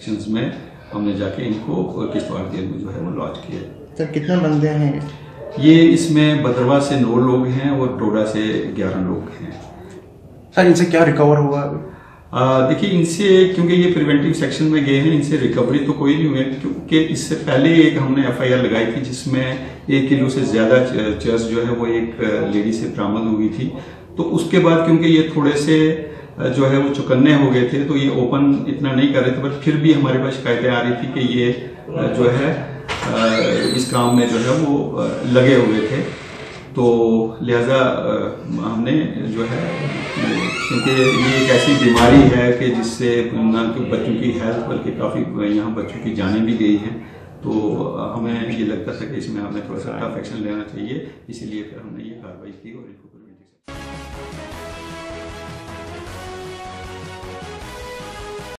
Sections में हमने जाके इनको किश्तवाड़ जेल में जो है वो लॉन्च किया सर कितने बंदे हैं ये इसमें भद्रवा से नौ लोग हैं और टोडा से ग्यारह लोग हैं। सर इनसे क्या रिकवर हुआ देखिए इनसे क्योंकि ये प्रिवेंटिव सेक्शन में गए हैं इनसे रिकवरी तो कोई नहीं हुई क्योंकि इससे पहले एक हमने एफआईआर लगाई थी जिसमें एक किलो से ज़्यादा चर्च जो है वो एक लेडी से बरामद हुई थी। तो उसके बाद क्योंकि ये थोड़े से जो है वो चुकन्ने हो गए थे तो ये ओपन इतना नहीं कर रहे थे, बट फिर भी हमारे पास शिकायतें आ रही थी कि ये जो है इस काम में जो है वो लगे हुए थे। तो लिहाजा हमने जो है, क्योंकि ये एक ऐसी बीमारी है कि जिससे न कि बच्चों की हेल्थ बल्कि काफ़ी यहाँ बच्चों की जाने भी गई हैं। तो हमें ये लगता था कि इसमें हमें थोड़ा सा टफ एक्शन लेना चाहिए, इसीलिए फिर हमने ये कार्रवाई की।